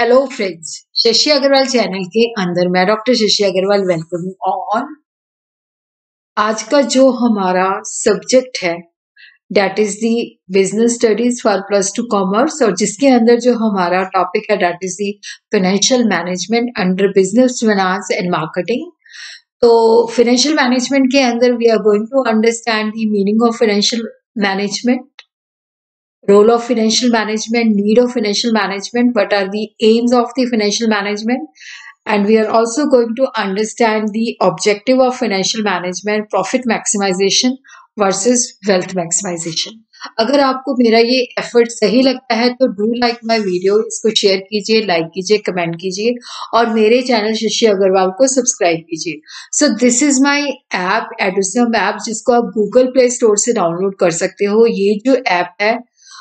Hello friends Shashi Agarwal channel के अंदर मैं doctor Shashi Agarwal welcome on आज का जो हमारा सब्जेक्ट है that is the business studies for plus two commerce और जिसके अंदर जो हमारा टॉपिक है that is the financial management under business finance and marketing तो फाइनेंशियल मैनेजमेंट के अंदर we are going to understand the meaning of financial management role of financial management, need of financial management, what are the aims of the financial management, and we are also going to understand the objective of financial management, profit maximization versus wealth maximization. अगर आपको मेरा ये effort सही लगता है तो do like my video इसको share कीजिए लाइक कीजिए कमेंट कीजिए और मेरे चैनल शशि अग्रवाल को सब्सक्राइब कीजिए so this is my app एडोसम app जिसको आप गूगल प्ले स्टोर से डाउनलोड कर सकते हो ये जो ऐप है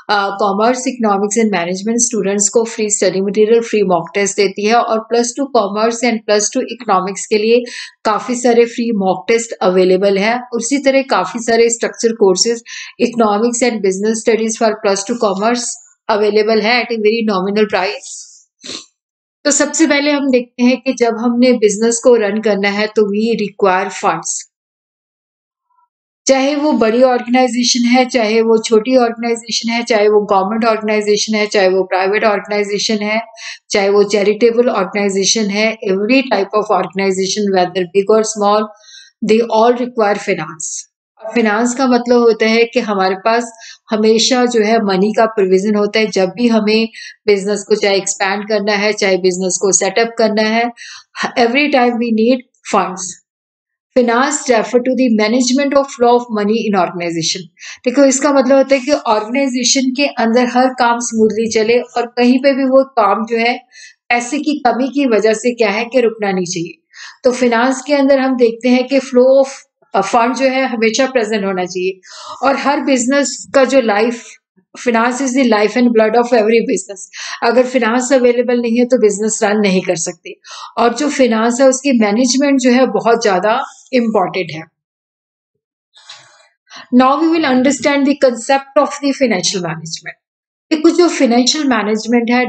commerce economics and management students को free study material free mock test देती है और plus two commerce and plus two economics के लिए काफ़ी सारे फ्री मॉक टेस्ट अवेलेबल है। उसी तरह काफ़ी सारे structure courses economics and business studies for plus two commerce available है at a very nominal price तो सबसे पहले हम देखते हैं कि जब हमने बिज़नेस को रन करना है तो वी रिक्वायर फंड्स चाहे वो बड़ी ऑर्गेनाइजेशन है, चाहे वो छोटी ऑर्गेनाइजेशन है, चाहे वो गवर्नमेंट ऑर्गेनाइजेशन है, चाहे वो प्राइवेट ऑर्गेनाइजेशन है, चाहे वो चैरिटेबल ऑर्गेनाइजेशन है every type of organisation whether big और small they all require finance finance का मतलब होता है कि हमारे पास हमेशा जो है मनी का प्रोविज़न होता है। जब भी हमें बिज़नेस को चाहे एक्सपैंड करना है, चाहे बिज़नेस को सेटअप करना है every time we need funds finance refer to the management of flow of money in organisation देखो, इसका मतलब होता है कि ऑर्गेनाइजेशन के अंदर हर काम स्मूथली चले और कहीं पे भी वो काम जो है, पैसे की कमी की वजह से क्या है कि रुकना नहीं चाहिए। तो फिनांस के अंदर हम देखते हैं कि फ्लो ऑफ़ फंड जो है हमेशा प्रेजेंट होना चाहिए और हर बिज़नेस का जो life finance is the life and blood of every business अगर फिनांस अवेलेबल नहीं है तो बिज़नेस रन नहीं कर सकते। और जो फिनांस है, उसकी मैनेजमेंट जो है, बहुत ज़्यादा इंपॉर्टेंट है। Now we will understand the concept of the financial management देखो, जो फाइनेंशियल मैनेजमेंट है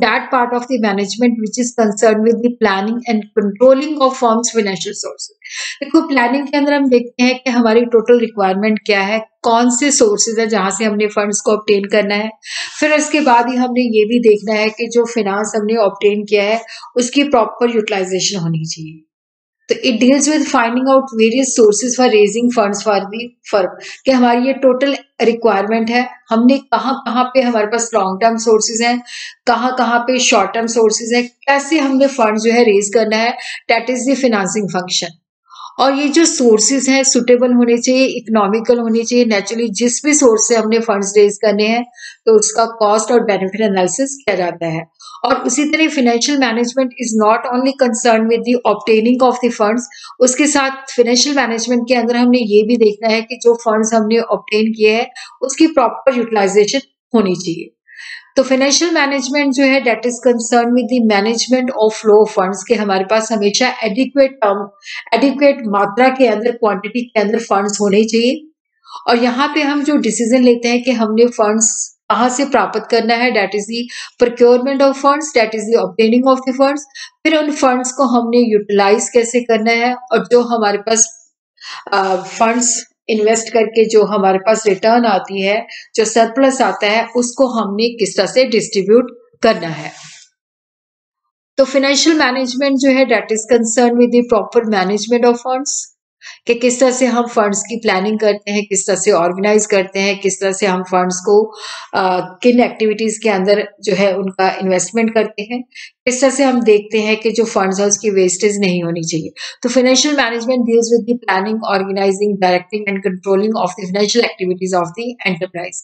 that part of the management which is concerned with the planning and controlling of firms financial sources. देखो planning के अंदर हम देखते हैं कि हमारी टोटल रिक्वायरमेंट क्या है, कौन से सोर्सेज है जहाँ से हमने फंड्स को ऑप्टेन करना है। फिर उसके बाद ही हमने ये भी देखना है कि जो फिनांस हमने ऑप्टेन किया है, उसकी प्रॉपर यूटिलाइजेशन होनी चाहिए। तो it deals with finding out various sources for raising funds for the firm कि हमारी ये टोटल रिक्वायरमेंट है। हमने कहाँ कहाँ पे हमारे पास लॉन्ग टर्म सोर्सेज हैं, कहाँ कहाँ पे शॉर्ट टर्म सोर्सेज है, कैसे हमने फंड जो है रेज करना है that is the financing function और ये जो सोर्सेज हैं सुटेबल होने चाहिए इकोनॉमिकल होने चाहिए नेचुरली जिस भी सोर्स से हमने फंड्स रेज करने हैं तो उसका कॉस्ट और बेनिफिट एनालिसिस किया जाता है। और उसी तरह financial management is not only concern with the obtaining of the funds उसके साथ फाइनेंशियल मैनेजमेंट के अंदर हमने ये भी देखना है कि जो फंड्स हमने ऑप्टेन किए हैं, उसकी प्रॉपर यूटिलाइजेशन होनी चाहिए। तो फाइनेंशियल मैनेजमेंट जो है that is concern with the management of flow funds के हमारे पास हमेशा एडिक्वेट टर्म एडिक्वेट मात्रा के अंदर क्वांटिटी के अंदर फंड्स होने चाहिए। और यहाँ पे हम जो डिसीज़न लेते हैं कि हमने फंड्स कहाँ से प्राप्त करना है? That is the procurement of funds that is the of the funds फिर उन फंड्स को हमने यूटिलाइज कैसे करना है? और जो हमारे पास फंड्स uh, इन्वेस्ट करके जो हमारे पास रिटर्न आती है जो सरप्लस आता है उसको हमने किस तरह से डिस्ट्रीब्यूट करना है? तो फाइनेंशियल मैनेजमेंट जो है that is concern with the proper management of funds कि किस तरह से हम फंड्स की प्लानिंग करते हैं किस तरह से ऑर्गेनाइज करते हैं किस तरह से हम फंड्स को आ, किन एक्टिविटीज़ के अंदर जो है उनका इन्वेस्टमेंट करते हैं किस तरह से हम देखते हैं कि जो फंड्स है उसकी वेस्टेज नहीं होनी चाहिए। तो financial management deals with the planning organising directing and controlling of the financial activities of the enterprise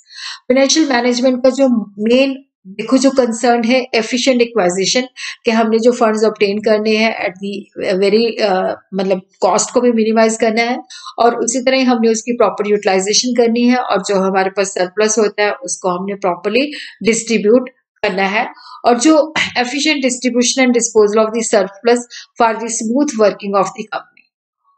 financial management का जो मेन देखो जो कंसर्न है एफिशिएंट इक्वाइजेशन कि हमने जो फंड्स ऑप्टेन करने हैं एट दी वेरी मतलब कॉस्ट को भी मिनिमाइज करना है और उसी तरह ही हमने उसकी प्रॉपर यूटिलाइजेशन करनी है और जो हमारे पास सरप्लस होता है उसको हमने प्रॉपरली डिस्ट्रीब्यूट करना है। और जो efficient distribution and disposal of the surplus for the smooth working of the company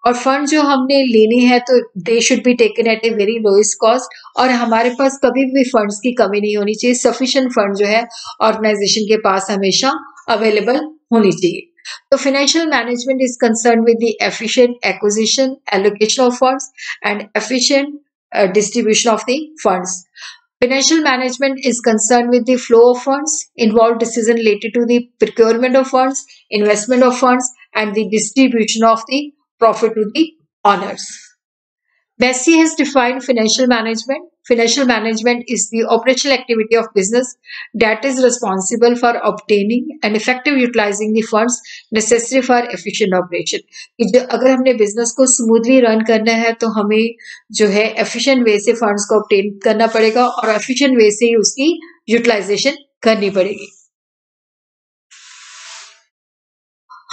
और फंड जो हमने लेने हैं तो they should be taken at a very lowest cost और हमारे पास कभी भी फंड्स की कमी नहीं होनी चाहिए। सफिशियंट फंड जो है ऑर्गेनाइजेशन के पास हमेशा अवेलेबल होनी चाहिए। तो financial management is concern with the efficient acquisition allocation of funds and efficient distribution of the funds financial management is concern with the flow of funds involve decision related to the procurement of funds investment of funds and the distribution of the profit to the owners. Bessie has defined financial management. Financial management is the operational activity of business that is responsible for obtaining and effective utilizing the funds necessary for efficient operation. कि जो अगर हमने business को smoothly run करना है तो हमें जो है एफिशिएंट वे से फंड्स को ऑब्टेन करना पड़ेगा और एफिशिएंट वे से ही उसकी यूटिलाइजेशन करनी पड़ेगी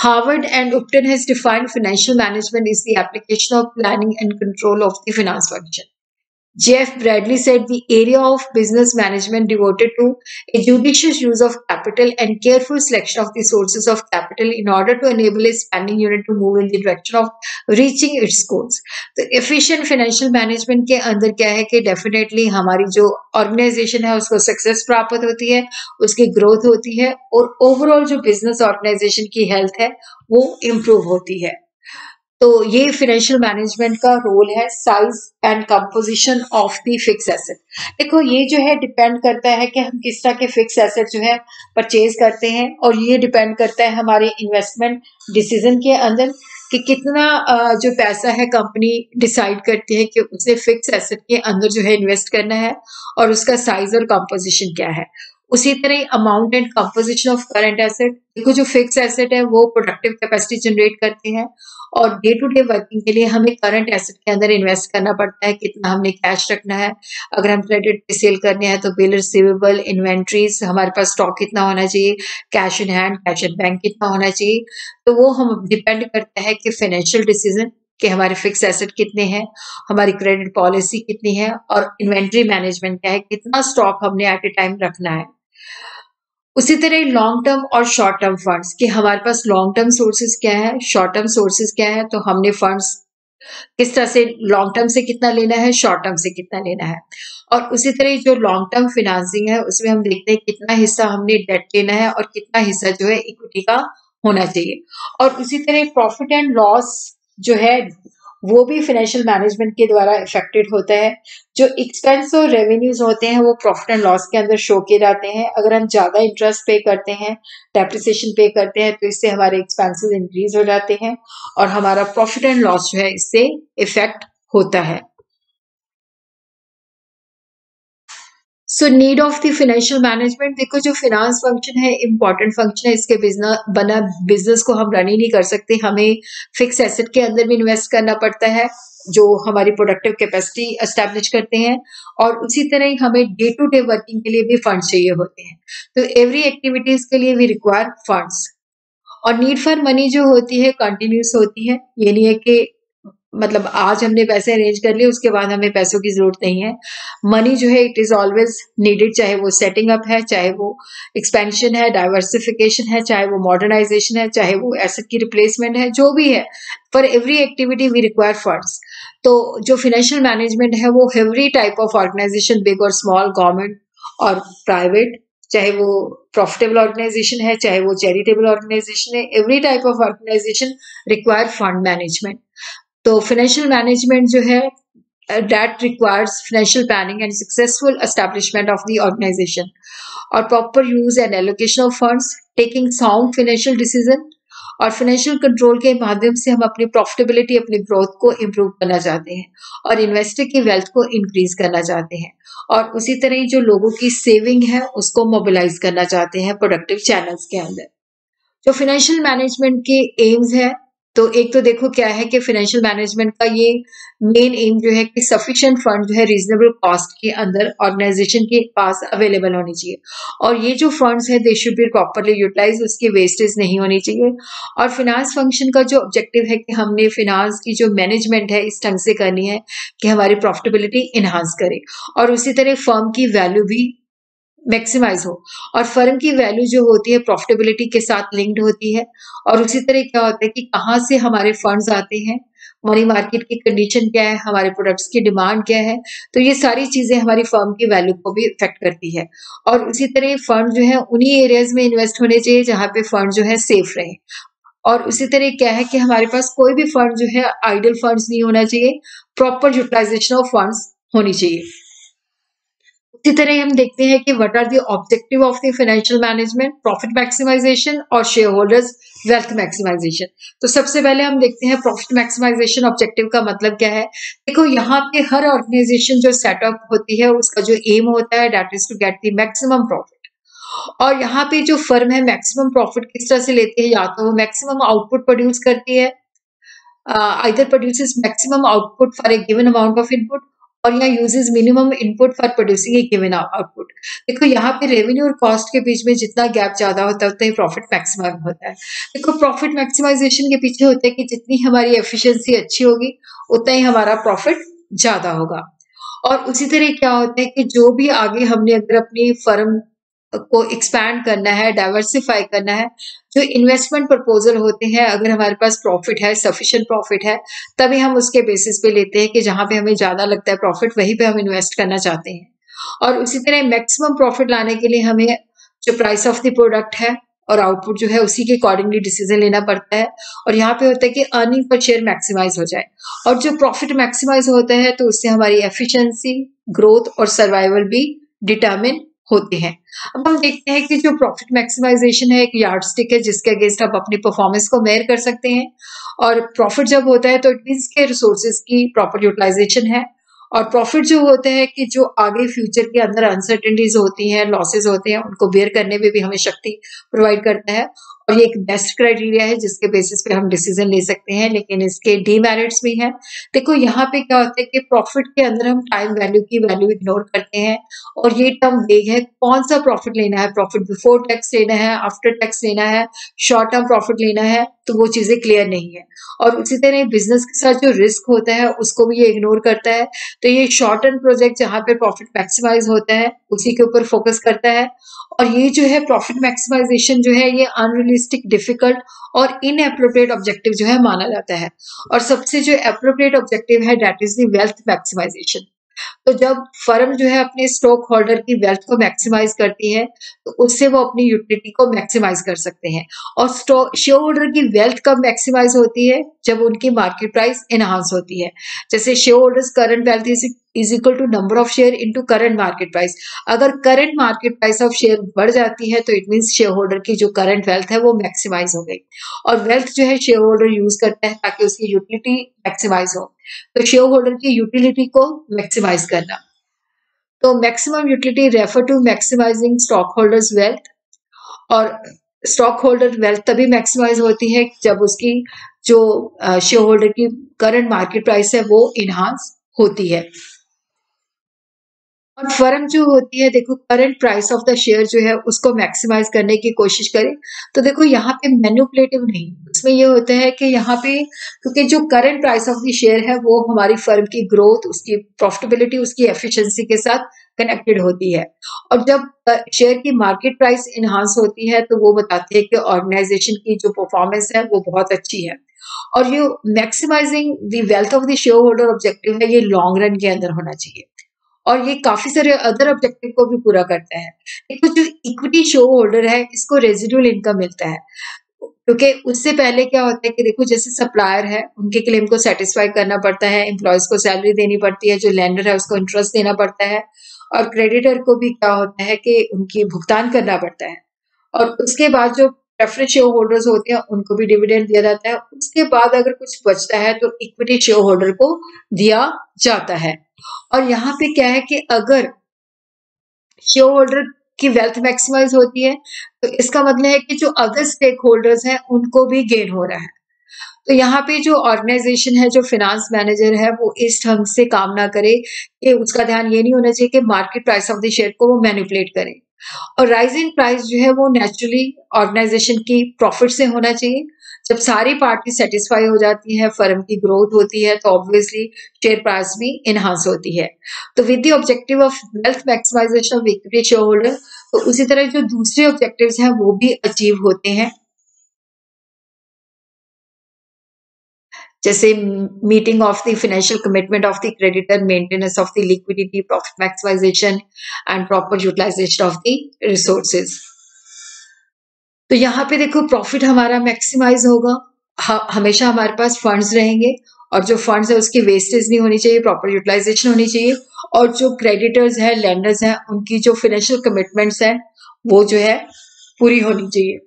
Harvard and Upton has defined financial management is the application of planning and control of the finance function. Jeff Bradley said the area of business management devoted to a judicious use of capital and careful selection of the sources of capital in order to enable a spending unit to move in the direction of reaching its goals. तो efficient financial management के अंदर क्या है कि definitely हमारी जो organization है उसको success प्राप्त होती है उसकी growth होती है और overall जो business organization की health है वो improve होती है तो ये फिनेंशियल मैनेजमेंट का रोल है size and composition of the fix asset देखो, ये जो है डिपेंड करता है कि हम किस तरह के फिक्स एसेट जो है परचेज करते हैं और ये डिपेंड करता है हमारे इन्वेस्टमेंट डिसीज़न के अंदर कि कितना जो पैसा है कंपनी डिसाइड करती है कि उसे फिक्स एसेट के अंदर जो है इन्वेस्ट करना है और उसका साइज़ और कंपोजिशन क्या है। उसी तरह amount and composition of current asset देखो जो फिक्स एसेट है, वो प्रोडक्टिव कैपेसिटी जनरेट करते हैं और डे टू डे वर्किंग के लिए हमें करंट एसेट के अंदर इन्वेस्ट करना पड़ता है, कितना हमने कैश रखना है। अगर हम क्रेडिट पे सेल करने हैं तो बिल रिसीवेबल इन्वेंट्रीज हमारे पास स्टॉक कितना होना चाहिए cash in hand cash in bank कितना होना चाहिए। तो वो हम डिपेंड करता है कि फाइनेंशियल डिसीज़न कि हमारे फिक्स एसेट कितने हैं, हमारी क्रेडिट पॉलिसी कितनी है और इन्वेंट्री मैनेजमेंट क्या है, कितना स्टॉक हमने एट ए टाइम रखना है। उसी तरह लॉन्ग टर्म और शॉर्ट टर्म फंड्स कि हमारे पास लॉन्ग टर्म सोर्सेज क्या है शॉर्ट टर्म सोर्सेज क्या है तो हमने फंड्स किस तरह से लॉन्ग टर्म से कितना लेना है शॉर्ट टर्म से कितना लेना है। और उसी तरह जो लॉन्ग टर्म फिनेंसिंग है, उसमें हम देखते हैं कितना हिस्सा हमने डेट लेना है और कितना हिस्सा जो है इक्विटी का होना चाहिए। और उसी तरह प्रॉफिट एंड लॉस जो है वो भी फाइनेंशियल मैनेजमेंट के द्वारा इफेक्टेड होता है। जो एक्सपेंस और रेवेन्यूज होते हैं, वो प्रॉफिट एंड लॉस के अंदर शो किए जाते हैं। अगर हम ज़्यादा इंटरेस्ट पे करते हैं डेप्रिसिएशन पे करते हैं तो इससे हमारे एक्सपेंसेस इंक्रीज हो जाते हैं और हमारा प्रॉफिट एंड लॉस जो है, इससे इफ़ेक्ट होता है। So need of the financial management देखो जो फिनांस फ़ंक्शन है इंपॉर्टेंट फ़ंक्शन है, इसके बिज़नेस बना बिज़नेस को हम रन ही नहीं कर सकते। हमें फिक्स एसेट के अंदर भी इन्वेस्ट करना पड़ता है, जो हमारी प्रोडक्टिव कैपेसिटी एस्टेब्लिश करते हैं। और उसी तरह ही हमें डे टू डे वर्किंग के लिए भी फंड चाहिए होते हैं। तो एवरी एक्टिविटीज़ के लिए वी रिक्वायर फंड्स और नीड फॉर मनी जो होती है कंटिन्यूस होती है, ये नहीं है कि मतलब आज हमने पैसे अरेंज कर लिए, उसके बाद हमें पैसों की ज़रूरत नहीं है। मनी जो है इट इज़ ऑलवेज नीडेड चाहे वो सेटिंग अप है, चाहे वो एक्सपेंशन है डाइवर्सिफिकेशन है, चाहे वो मॉडर्नाइजेशन है, चाहे वो एसेट की रिप्लेसमेंट है, जो भी है for every activity we require funds तो जो फाइनेंशियल मैनेजमेंट है, वो every type of organisation big और स्मॉल गवर्नमेंट और प्राइवेट चाहे वो प्रॉफिटेबल ऑर्गेनाइजेशन है, चाहे वो चैरिटेबल ऑर्गेनाइजेशन है every type of organisation require fund management तो फाइनेंशियल मैनेजमेंट जो है that requires financial planning and successful establishment of the organization. और proper use and allocation of funds, taking sound financial decision और financial control के माध्यम से हम अपनी प्रॉफिटेबिलिटी अपनी ग्रोथ को इम्प्रूव करना चाहते हैं और इन्वेस्टर की वेल्थ को इंक्रीज करना चाहते हैं। और उसी तरह ही जो लोगों की सेविंग है, उसको मोबिलाइज करना चाहते हैं प्रोडक्टिव चैनल्स के अंदर। जो फाइनेंशियल मैनेजमेंट के एम्स है तो एक तो देखो क्या है कि फाइनेंशियल मैनेजमेंट का ये मेन एम जो है कि सफिशिएंट फंड जो है रीजनेबल कॉस्ट के अंदर ऑर्गेनाइजेशन के पास अवेलेबल होनी चाहिए। और ये जो फंड्स है they should be properly utilise उसकी वेस्टेज नहीं होनी चाहिए। और फिनांस फ़ंक्शन का जो ऑब्जेक्टिव है कि हमने फिनांस की जो मैनेजमेंट है, इस ढंग से करनी है कि हमारी प्रॉफिटेबिलिटी इन्हांस करे। और उसी तरह फर्म की वैल्यू भी मैक्सिमाइज हो। और फर्म की वैल्यू जो होती है प्रॉफिटेबिलिटी के साथ लिंक्ड होती है। और उसी तरह क्या होता है कि कहाँ से हमारे फंड्स आते हैं मनी मार्केट की कंडीशन क्या है, हमारे प्रोडक्ट्स की डिमांड क्या है तो ये सारी चीज़ें हमारी फर्म की वैल्यू को भी इफ़ेक्ट करती है। और उसी तरह फंड जो है, उन्हीं एरियाज़ में इन्वेस्ट होने चाहिए जहाँ पे फंड जो है सेफ़ रहे। और उसी तरह क्या है कि हमारे पास कोई भी फंड जो है आइडल फंड्स नहीं होना चाहिए प्रॉपर यूटिलाइजेशन ऑफ़ फंड्स होनी चाहिए। उसी तरह हम देखते हैं कि what are the objective of the financial management profit maximisation और शेयर होल्डर्स वेल्थ मैक्सिमाइजेशन तो सबसे पहले हम देखते हैं प्रॉफिट मैक्सिमाइजेशन ऑब्जेक्टिव का मतलब क्या है? देखो, यहाँ पे हर ऑर्गेनाइजेशन जो सेटअप होती है, उसका जो एम होता है that is to get the maximum profit और यहाँ पे जो फर्म है मैक्सिमम प्रॉफिट किस तरह से लेती है? या तो वो मैक्सिमम आउटपुट प्रोड्यूस करती है either produces maximum output for a given amount of input और यहाँ uses minimum input for producing a given output देखो यहाँ पे रेवेन्यू और कॉस्ट के बीच में जितना गैप ज़्यादा होता है, उतना ही प्रॉफिट मैक्सिमम होता है। देखो प्रॉफिट मैक्सिमाइजेशन के पीछे होता है कि जितनी हमारी एफिशिएंसी अच्छी होगी, उतना ही हमारा प्रॉफिट ज़्यादा होगा। और उसी तरह क्या होता है कि जो भी आगे हमने अगर अपनी फर्म को एक्सपैंड करना है डाइवर्सिफाई करना है, जो इन्वेस्टमेंट प्रपोजल होते हैं, अगर हमारे पास प्रॉफिट है सफिशिएंट प्रॉफिट है, तभी हम उसके बेसिस पे लेते हैं कि जहाँ पे हमें ज़्यादा लगता है प्रॉफिट वहीं पे हम इन्वेस्ट करना चाहते हैं। और उसी तरह मैक्सिमम प्रॉफिट लाने के लिए हमें जो प्राइस ऑफ़ द प्रोडक्ट है और आउटपुट जो है, उसी के अकॉर्डिंगली डिसीज़न लेना पड़ता है। और यहाँ पे होता है कि अर्निंग पर शेयर मैक्सिमाइज हो जाए। और जो प्रॉफिट मैक्सिमाइज होता है तो उससे हमारी एफिशिएंसी ग्रोथ और सर्वाइवल भी डिटर्मिन होते हैं। अब हम देखते हैं कि जो प्रॉफिट मैक्सिमाइजेशन है, एक यार्ड स्टिक है, जिसके अगेंस्ट आप अपनी परफॉर्मेंस को मेयर कर सकते हैं। और प्रॉफिट जब होता है तो इट मीन्स के रिसोर्सेज की प्रॉपर यूटिलाइजेशन है। और प्रॉफिट जो होते हैं, कि जो आगे फ्यूचर के अंदर अनसर्टेनिटीज होती हैं लॉसेज होते हैं, उनको बेयर करने में भी हमें शक्ति प्रोवाइड करता है। ये एक बेस्ट क्राइटेरिया है जिसके बेसिस पे हम डिसीज़न ले सकते हैं, लेकिन इसके डीमेरिट्स भी हैं। देखो, यहाँ पे क्या होता है कि प्रॉफिट के अंदर हम टाइम वैल्यू की वैल्यू इग्नोर करते हैं, और ये टर्म वेग है। कौन सा प्रॉफिट लेना है? प्रॉफिट बिफोर टैक्स लेना है आफ्टर टैक्स लेना है शॉर्ट टर्म प्रॉफिट लेना है तो वो चीज़ें क्लियर नहीं है। और उसी तरह बिज़नेस के साथ जो रिस्क होता है, उसको भी ये इग्नोर करता है। तो ये शॉर्ट टर्म प्रोजेक्ट जहाँ पे प्रॉफिट मैक्सिमाइज होता है, उसी के ऊपर फोकस करता है। और ये जो है प्रॉफिट मैक्सिमाइजेशन जो है, ये अनरियलिस्टिक डिफ़िकल्ट और इन अप्रोप्रिएट ऑब्जेक्टिव जो है माना जाता है। और सबसे जो अप्रोप्रिएट ऑब्जेक्टिव है that is the wealth maximisation तो जब फर्म जो है अपने स्टॉक होल्डर की वेल्थ को मैक्सिमाइज करती है तो उससे वो अपनी यूटिलिटी को मैक्सिमाइज कर सकते हैं। और स्टॉक शेयर होल्डर की वेल्थ कब मैक्सिमाइज होती है? जब उनकी मार्केट प्राइस इनहांस होती है। जैसे shareholders current wealth is is equal to number of share into current market price अगर current market price of share बढ़ जाती है तो इट मीन्स शेयर होल्डर की जो करंट वेल्थ है, वो मैक्सिमाइज हो गई। और वेल्थ जो है शेयर होल्डर यूज़ करता है ताकि उसकी यूटिलिटी मैक्सिमाइज हो। तो शेयर होल्डर की यूटिलिटी को मैक्सिमाइज करना। तो maximum utility refer to maximising stockholders wealth और स्टॉक होल्डर वेल्थ तभी मैक्सिमाइज होती है जब उसकी जो शेयर होल्डर की करंट मार्केट प्राइस है, वो इनहांस होती है। और फर्म जो होती है, देखो current price of the share जो है, उसको मैक्सिमाइज करने की कोशिश करें। तो देखो, यहाँ पे मैन्युपुलेटिव नहीं इसमें ये होता है कि यहाँ पे, क्योंकि जो current price of the share है, वो हमारी फर्म की ग्रोथ उसकी प्रॉफिटेबिलिटी उसकी एफिशिएंसी के साथ कनेक्टेड होती है। और जब शेयर की मार्केट प्राइस इन्हांस होती है तो वो बताते हैं कि ऑर्गेनाइजेशन की जो परफॉर्मेंस है, वो बहुत अच्छी है। और ये maximising the wealth of the shareholder objective है, ये लॉन्ग रन के अंदर होना चाहिए। और ये काफ़ी सारे अदर ऑब्जेक्टिव को भी पूरा करता है। देखो जो इक्विटी शो होल्डर है, इसको रेजिडुअल इनकम मिलता है। क्योंकि उससे पहले क्या होता है कि देखो, जैसे सप्लायर है, उनके क्लेम को सेटिस्फाई करना पड़ता है एम्प्लॉयज़ को सैलरी देनी पड़ती है, जो लैंडर है उसको इंटरेस्ट देना पड़ता है। और क्रेडिटर को भी क्या होता है कि उनकी भुगतान करना पड़ता है। और उसके बाद जो प्रेफरेंस शेयर होल्डर्स होते हैं, उनको भी डिविडेंड दिया जाता है। उसके बाद अगर कुछ बचता है तो इक्विटी शेयर होल्डर को दिया जाता है। और यहाँ पे क्या है कि अगर शेयर होल्डर की वेल्थ मैक्सिमाइज होती है तो इसका मतलब है कि जो अदर स्टेक होल्डर्स हैं, उनको भी गेन हो रहा है। तो यहाँ पे जो ऑर्गेनाइजेशन है, जो फिनांस मैनेजर है, वो इस ढंग से काम ना करे कि उसका ध्यान ये नहीं होना चाहिए कि market price of the share को वो मैनिपुलेट करे। और राइजिंग प्राइस जो है वो नेचुरली ऑर्गेनाइजेशन की प्रॉफिट से होना चाहिए। जब सारी पार्टी सेटिस्फाई हो जाती है फर्म की ग्रोथ होती है तो ऑब्वियसली शेयर प्राइस भी इनहांस होती है। तो with the objective of wealth maximisation of equity shareholder तो उसी तरह जो दूसरे ऑब्जेक्टिव्स हैं वो भी अचीव होते हैं। जैसे meeting of the financial commitment of the creditor maintenance of the liquidity profit maximisation and proper utilisation of the resources तो यहाँ पे देखो प्रॉफिट हमारा मैक्सिमाइज होगा। हमेशा हमारे पास फंड्स रहेंगे और जो फंड्स है उसकी वेस्टेज नहीं होनी चाहिए प्रॉपर यूटिलाइजेशन होनी चाहिए और जो क्रेडिटर्स हैं लैंडर्स हैं, उनकी जो फाइनेंशियल कमिटमेंट्स हैं, वो जो है पूरी होनी चाहिए।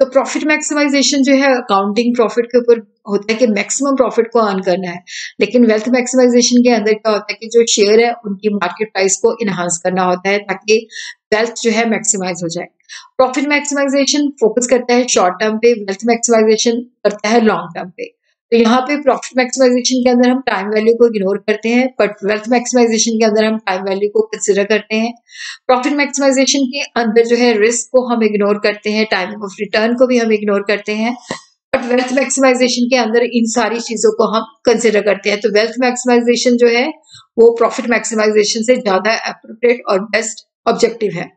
तो प्रॉफिट मैक्सिमाइजेशन जो है अकाउंटिंग प्रॉफिट के ऊपर होता है कि मैक्सिमम प्रॉफिट को अर्न करना है। लेकिन वेल्थ मैक्सिमाइजेशन के अंदर क्या होता है कि जो शेयर है, उनकी मार्केट प्राइस को इनहांस करना होता है ताकि वेल्थ जो है मैक्सिमाइज हो जाए। प्रॉफिट मैक्सिमाइजेशन फोकस करता है शॉर्ट टर्म पे वेल्थ मैक्सिमाइजेशन करता है लॉन्ग टर्म पे। तो यहाँ पे प्रॉफिट मैक्सिमाइजेशन के अंदर हम टाइम वैल्यू को इग्नोर करते हैं बट वेल्थ मैक्सिमाइजेशन के अंदर हम टाइम वैल्यू को कंसिडर करते हैं। प्रॉफिट मैक्सिमाइजेशन के अंदर जो है रिस्क को हम इग्नोर करते हैं टाइमिंग ऑफ़ रिटर्न को भी हम इग्नोर करते हैं बट वेल्थ मैक्सिमाइजेशन के अंदर इन सारी चीज़ों को हम कंसिडर करते हैं। तो वेल्थ मैक्सिमाइजेशन जो है, वो प्रॉफिट मैक्सिमाइजेशन से ज़्यादा अप्रोप्रिएट और बेस्ट ऑब्जेक्टिव है।